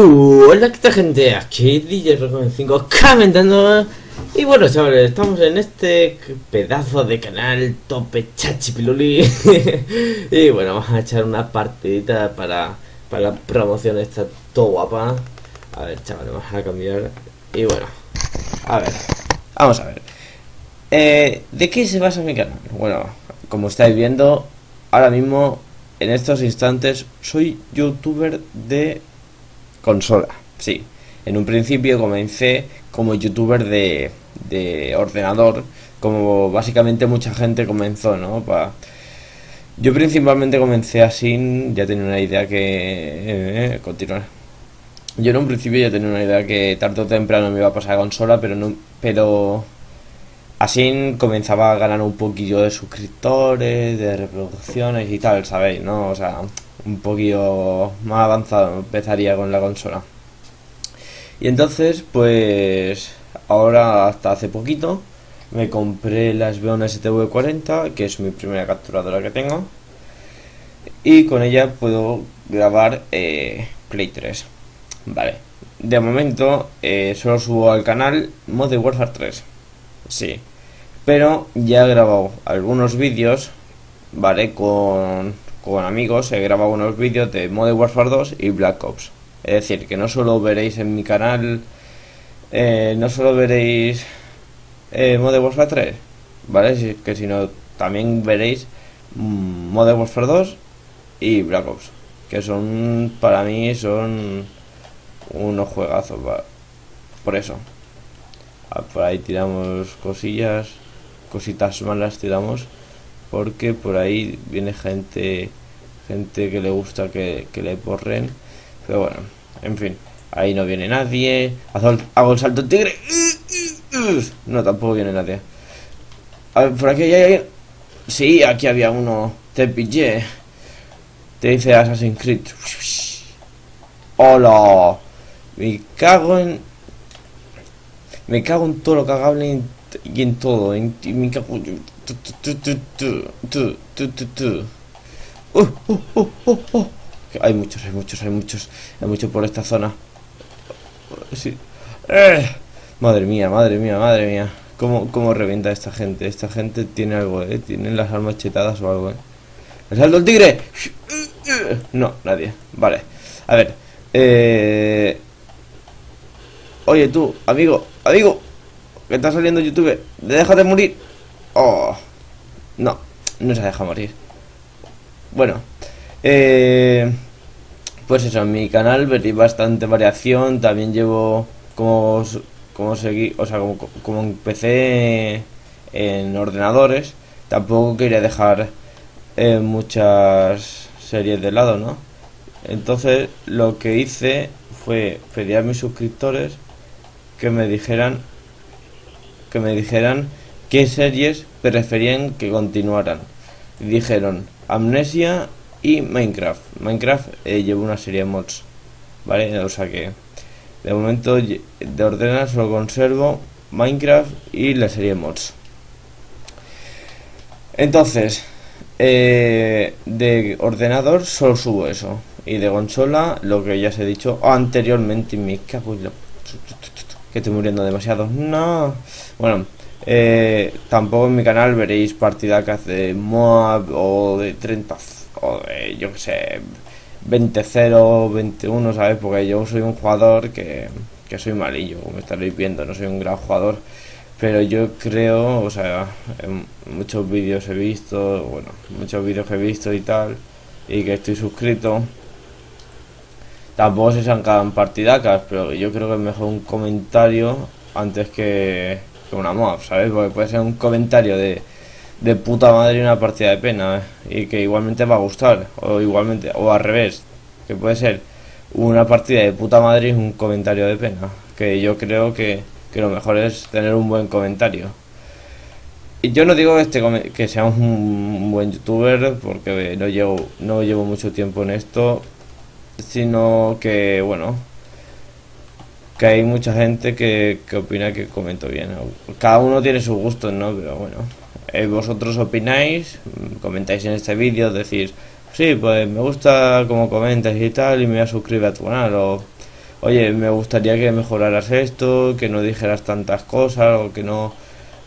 Uh, hola, ¿qué tal gente? Aquí DJ 5 comentando. Y bueno chavales, estamos en este pedazo de canal tope chachipiluli Y bueno, vamos a echar una partidita para, para la promoción esta todo guapa. A ver chavales, vamos a cambiar. Y bueno, a ver, vamos a ver. Eh, ¿De qué se basa mi canal? Bueno, como estáis viendo, ahora mismo en estos instantes soy youtuber de consola, sí. En un principio comencé como youtuber de, de ordenador, como básicamente mucha gente comenzó, ¿no? Pa... Yo principalmente comencé así, ya tenía una idea que... Eh, eh, continuar. Yo en un principio ya tenía una idea que tarde o temprano me iba a pasar a consola, pero no... Pero... Así comenzaba a ganar un poquillo de suscriptores, de reproducciones y tal, ¿sabéis? ¿No? O sea, un poquito más avanzado empezaría con la consola. Y entonces, pues ahora hasta hace poquito me compré la Sbeon STV40, que es mi primera capturadora que tengo. Y con ella puedo grabar eh, Play 3. Vale. De momento eh, solo subo al canal Modern Warfare 3. Sí. Pero ya he grabado algunos vídeos, ¿vale? Con con amigos he grabado unos vídeos de Modern Warfare 2 y Black Ops. Es decir, que no solo veréis en mi canal, eh, no solo veréis eh, Modern Warfare 3, ¿vale? Que sino también veréis mm, Modern Warfare 2 y Black Ops, que son, para mí, son unos juegazos, por eso. Ah, por ahí tiramos cosillas, cositas malas tiramos porque por ahí viene gente gente que le gusta que, le porren. Pero bueno en fin ahí no viene nadie. Hago el salto tigre. No tampoco viene nadie. A ver por aquí hay sí aquí había uno. Te pillé. Te dice Assassin's Creed. Hola. Me cago en me cago en todo lo cagable y en todo en, mi cago hay muchos, hay muchos, hay muchos, hay muchos por esta zona. Eh. Madre mía, madre mía, madre mía. ¿Cómo, ¿Cómo revienta esta gente? Esta gente tiene algo, ¿eh? Tienen las armas chetadas o algo, ¿eh? ¡El salto el tigre! No, nadie. Vale. A ver. Eh... Oye, tú, amigo, amigo. Que está saliendo YouTube. Déjate morir. Oh. No, no se deja morir. Bueno, eh, pues eso, en mi canal veréis bastante variación. También llevo como, como seguí, o sea, como, como empecé en ordenadores. Tampoco quería dejar eh, muchas series de lado, ¿no? Entonces lo que hice fue pedir a mis suscriptores que me dijeran que me dijeran qué series preferían que continuaran. dijeron Amnesia y Minecraft. Minecraft eh, una serie de mods, ¿vale? O sea que de momento de ordenar solo conservo Minecraft y la serie de mods. Entonces, eh, de ordenador solo subo eso. Y de consola, lo que ya os he dicho anteriormente, me cago en Que estoy muriendo demasiado. No. Bueno, eh, tampoco en mi canal veréis partidacas de Moab o de 30 o de, yo que sé, 20-0, 21, ¿sabes? Porque yo soy un jugador que, que soy malillo, como estaréis viendo, no soy un gran jugador. Pero yo creo, o sea, en muchos vídeos he visto, bueno, muchos vídeos que he visto y tal, y que estoy suscrito. Tampoco se sacan partidacas, pero yo creo que es mejor un comentario antes que, una mob, ¿sabes? Porque puede ser un comentario de, de puta madre y una partida de pena, ¿eh? y que igualmente va a gustar, o igualmente, o al revés, que puede ser una partida de puta madre y un comentario de pena, que yo creo que, que lo mejor es tener un buen comentario. Y yo no digo que, este, que sea un, buen youtuber, porque no llevo, no llevo mucho tiempo en esto, sino que, bueno, que hay mucha gente que, opina que comento bien. Cada uno tiene sus gustos, ¿no? Pero bueno, eh, vosotros opináis, comentáis en este vídeo, decís, sí, pues me gusta como comentas y tal, y me voy a suscribir a tu canal, o, oye, me gustaría que mejoraras esto, que no dijeras tantas cosas, o que no,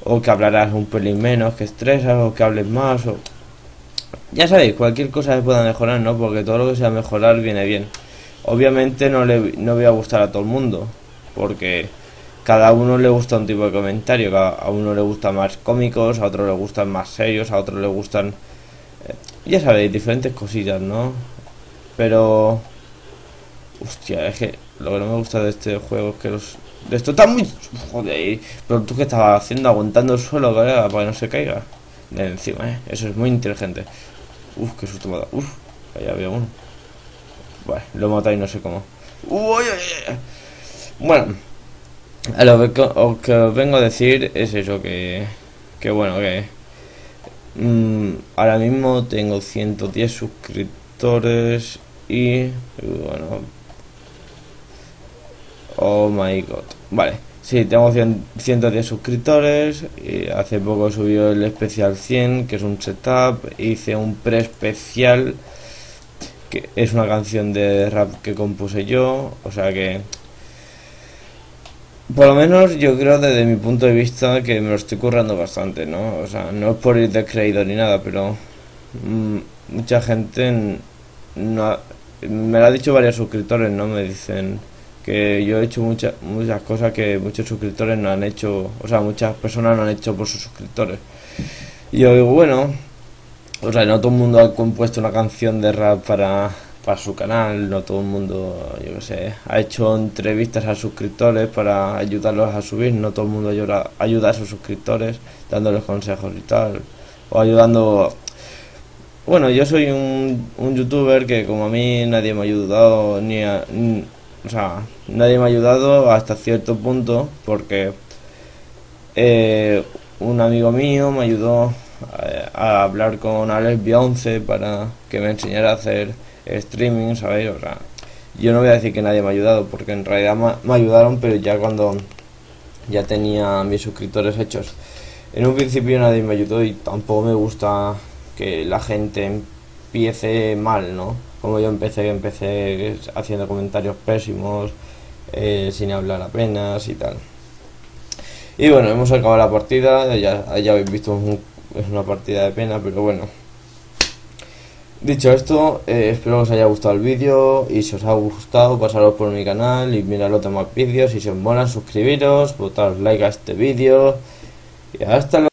o que hablaras un pelín menos, que estresas, o que hables más, o... Ya sabéis, cualquier cosa se pueda mejorar, ¿no? Porque todo lo que sea mejorar viene bien. Obviamente no le no voy a gustar a todo el mundo, porque cada uno le gusta un tipo de comentario, a uno le gustan más cómicos, a otro le gustan más serios, a otro le gustan, eh, ya sabéis, diferentes cosillas, ¿no? Pero, hostia, es que lo que no me gusta de este juego es que los... De esto está muy... Joder, pero tú que estabas haciendo, aguantando el suelo, para que no se caiga. De encima, ¿eh? Eso es muy inteligente. Uf, qué susto me da. Uf, allá había uno. Bueno, lo matáis no sé cómo. Uy, bueno, a lo que, os vengo a decir es eso, que, que bueno, que mm, ahora mismo tengo 110 suscriptores y, bueno, oh my god, vale, sí, tengo 110 suscriptores y hace poco subió el especial 100, que es un setup, hice un pre-especial que es una canción de rap que compuse yo, o sea que por lo menos yo creo desde mi punto de vista que me lo estoy currando bastante, ¿no? O sea, no es por ir descreído ni nada, pero mm, mucha gente no me lo ha dicho varios suscriptores, ¿no? Me dicen que yo he hecho muchas muchas cosas que muchos suscriptores no han hecho, o sea, muchas personas no han hecho por sus suscriptores. Y yo digo, bueno, o sea, no todo el mundo ha compuesto una canción de rap para, para su canal, no todo el mundo, yo qué sé, ha hecho entrevistas a suscriptores para ayudarlos a subir, no todo el mundo ayuda, ayuda a sus suscriptores dándoles consejos y tal, o ayudando... Bueno, yo soy un, un youtuber que como a mí nadie me ha ayudado, ni, o sea, nadie me ha ayudado hasta cierto punto, porque eh, un amigo mío me ayudó a, hablar con Alex Bionce para que me enseñara a hacer streaming, ¿sabéis? O sea, yo no voy a decir que nadie me ha ayudado, porque en realidad me, ayudaron, pero ya cuando ya tenía mis suscriptores hechos. En un principio nadie me ayudó y tampoco me gusta que la gente empiece mal, ¿no? Como yo empecé, empecé haciendo comentarios pésimos, eh, sin hablar apenas y tal. Y bueno, hemos acabado la partida, ya, habéis visto es una partida de pena, pero bueno. Dicho esto, eh, espero que os haya gustado el vídeo y si os ha gustado pasaros por mi canal y mirar los demás vídeos y si os mola suscribiros, votar like a este vídeo y hasta luego.